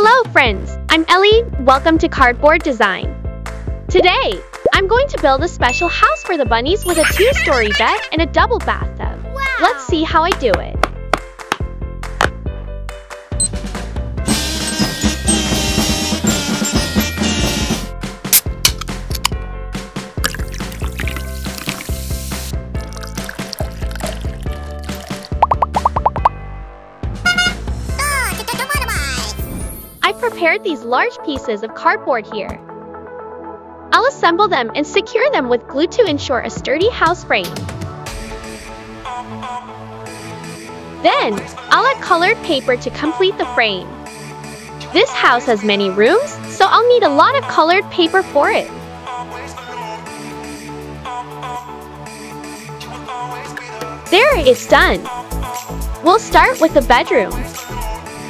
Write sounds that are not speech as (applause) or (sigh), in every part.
Hello friends, I'm Ellie, welcome to Cardboard Design. Today, I'm going to build a special house for the bunnies with a two-story bed and a double bathtub. Wow. Let's see how I do it. Prepared these large pieces of cardboard here. I'll assemble them and secure them with glue to ensure a sturdy house frame. Then, I'll add colored paper to complete the frame. This house has many rooms, so I'll need a lot of colored paper for it. There, it's done. We'll start with the bedroom.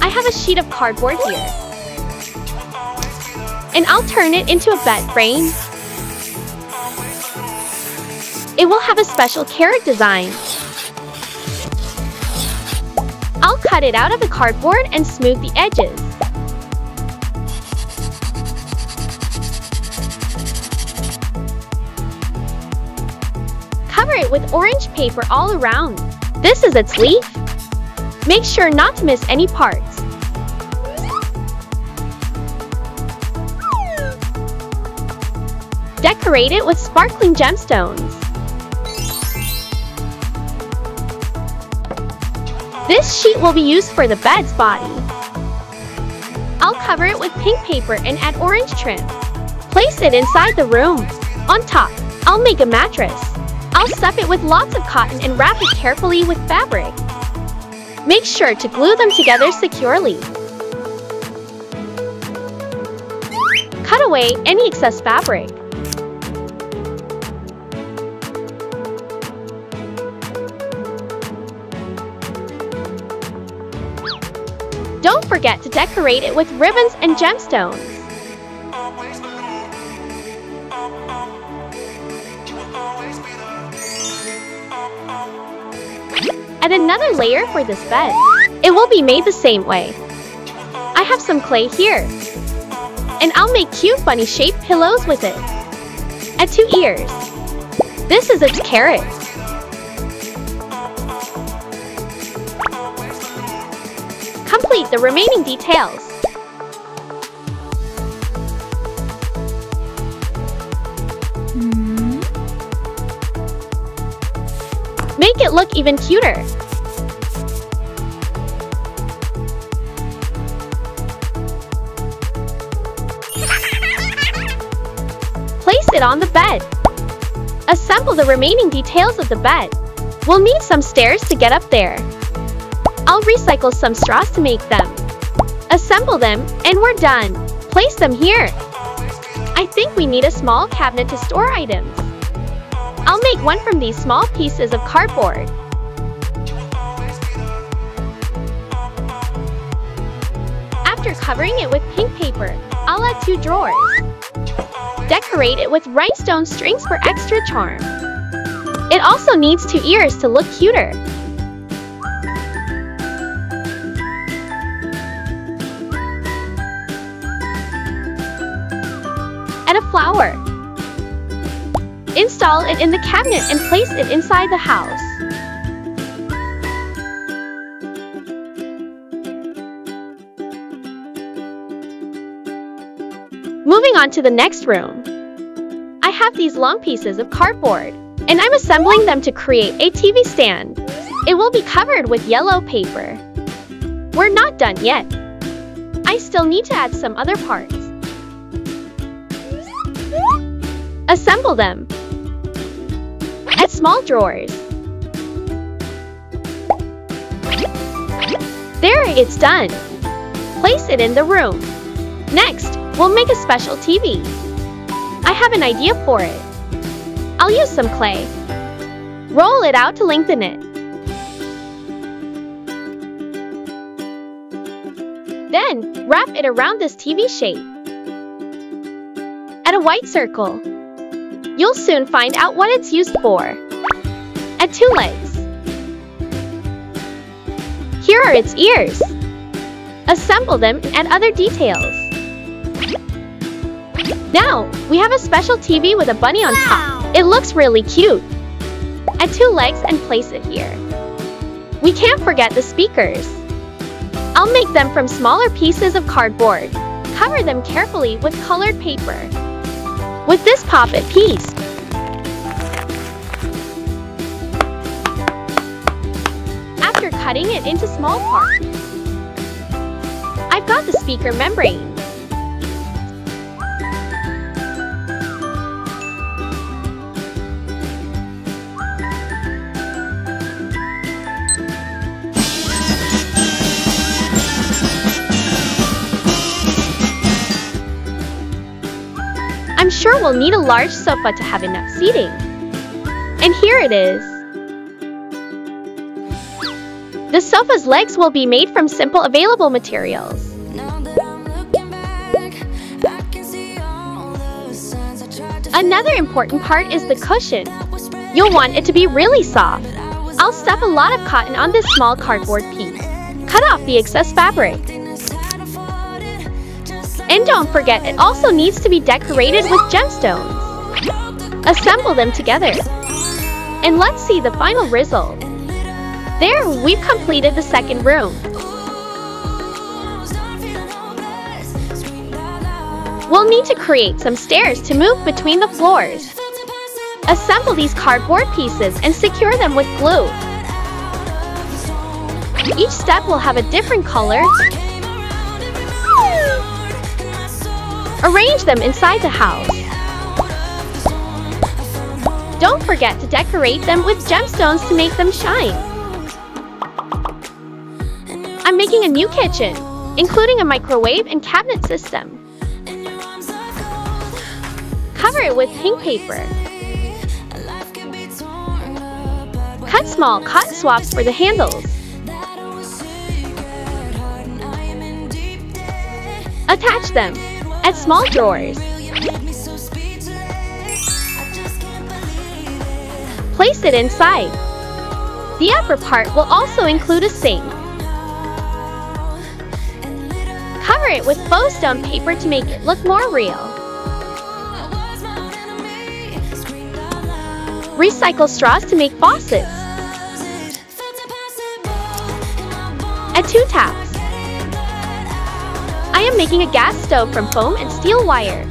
I have a sheet of cardboard here. And I'll turn it into a bed frame. It will have a special carrot design. I'll cut it out of the cardboard and smooth the edges. Cover it with orange paper all around. This is its leaf. Make sure not to miss any parts. Decorate it with sparkling gemstones. This sheet will be used for the bed's body. I'll cover it with pink paper and add orange trim. Place it inside the room. On top, I'll make a mattress. I'll stuff it with lots of cotton and wrap it carefully with fabric. Make sure to glue them together securely. Cut away any excess fabric. Don't forget to decorate it with ribbons and gemstones. Add another layer for this bed. It will be made the same way. I have some clay here. And I'll make cute bunny-shaped pillows with it. Add two ears. This is its carrot. Complete the remaining details. Make it look even cuter. Place it on the bed. Assemble the remaining details of the bed. We'll need some stairs to get up there. I'll recycle some straws to make them. Assemble them, and we're done. Place them here. I think we need a small cabinet to store items. I'll make one from these small pieces of cardboard. After covering it with pink paper, I'll add two drawers. Decorate it with rhinestone strings for extra charm. It also needs two ears to look cuter. Add a flower. Install it in the cabinet and place it inside the house. Moving on to the next room. I have these long pieces of cardboard, and I'm assembling them to create a TV stand. It will be covered with yellow paper. We're not done yet. I still need to add some other parts. Assemble them. Add small drawers. There, it's done. Place it in the room. Next, we'll make a special TV. I have an idea for it. I'll use some clay. Roll it out to lengthen it. Then, wrap it around this TV shape. Add a white circle. You'll soon find out what it's used for. Add two legs. Here are its ears. Assemble them and add other details. Now, we have a special TV with a bunny on top. It looks really cute. Add two legs and place it here. We can't forget the speakers. I'll make them from smaller pieces of cardboard. Cover them carefully with colored paper. With this pop-it piece, after cutting it into small parts, I've got the speaker membrane. Sure we'll need a large sofa to have enough seating. And here it is. The sofa's legs will be made from simple available materials. Another important part is the cushion. You'll want it to be really soft. I'll stuff a lot of cotton on this small cardboard piece. Cut off the excess fabric. And don't forget, it also needs to be decorated with gemstones. Assemble them together. And let's see the final result. There, we've completed the second room. We'll need to create some stairs to move between the floors. Assemble these cardboard pieces and secure them with glue. Each step will have a different color. Arrange them inside the house. Don't forget to decorate them with gemstones to make them shine. I'm making a new kitchen, including a microwave and cabinet system. Cover it with pink paper. Cut small cotton swabs for the handles. Attach them. Add small drawers. Place it inside. The upper part will also include a sink. Cover it with faux stone paper to make it look more real. Recycle straws to make faucets. A two Making a gas stove from foam and steel wire.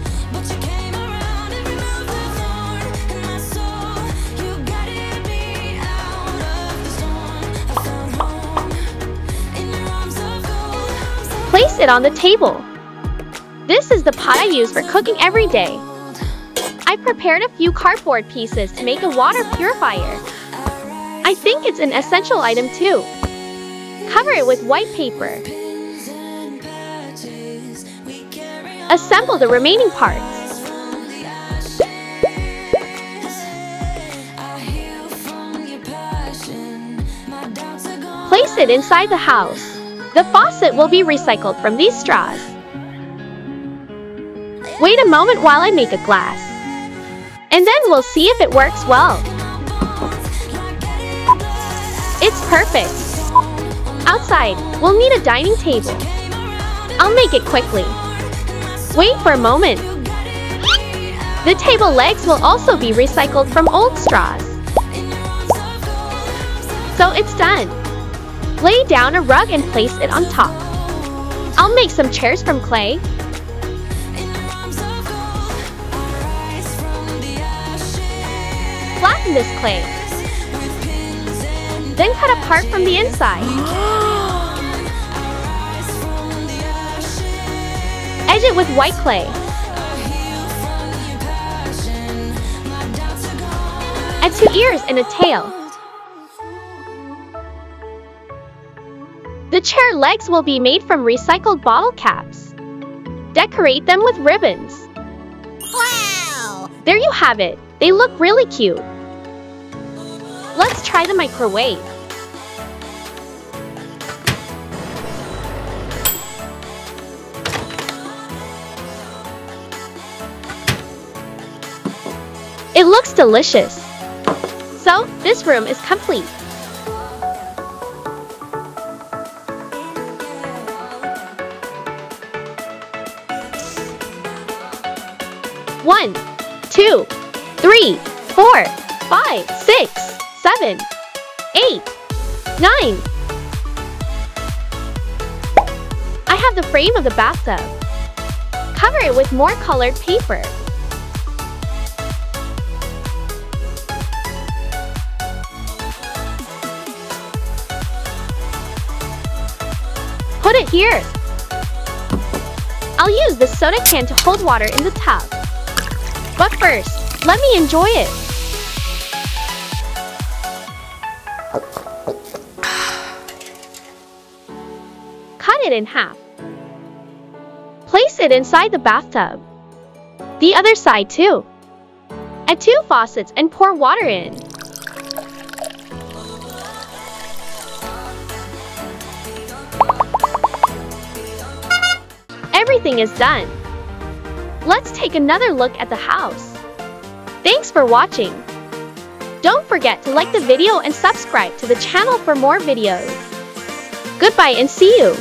Place it on the table. This is the pot I use for cooking every day. I prepared a few cardboard pieces to make a water purifier. I think it's an essential item too. Cover it with white paper. Assemble the remaining parts. Place it inside the house. The faucet will be recycled from these straws. Wait a moment while I make a glass. And then we'll see if it works well. It's perfect. Outside, we'll need a dining table. I'll make it quickly. Wait for a moment. The table legs will also be recycled from old straws. So it's done. Lay down a rug and place it on top. I'll make some chairs from clay. Flatten this clay. Then cut apart from the inside. (gasps) (gasps) (gasps) It with white clay. Add two ears and a tail. The chair legs will be made from recycled bottle caps. Decorate them with ribbons. Wow! There you have it. They look really cute. Let's try the microwave. It looks delicious. So, this room is complete. One, two, three, four, five, six, seven, eight, nine. I have the frame of the bathtub. Cover it with more colored paper. Put it here. I'll use the soda can to hold water in the tub. But first, let me enjoy it. Cut it in half. Place it inside the bathtub. The other side too. Add two faucets and pour water in. Everything is done. Let's take another look at the house. Thanks for watching. Don't forget to like the video and subscribe to the channel for more videos. Goodbye and see you.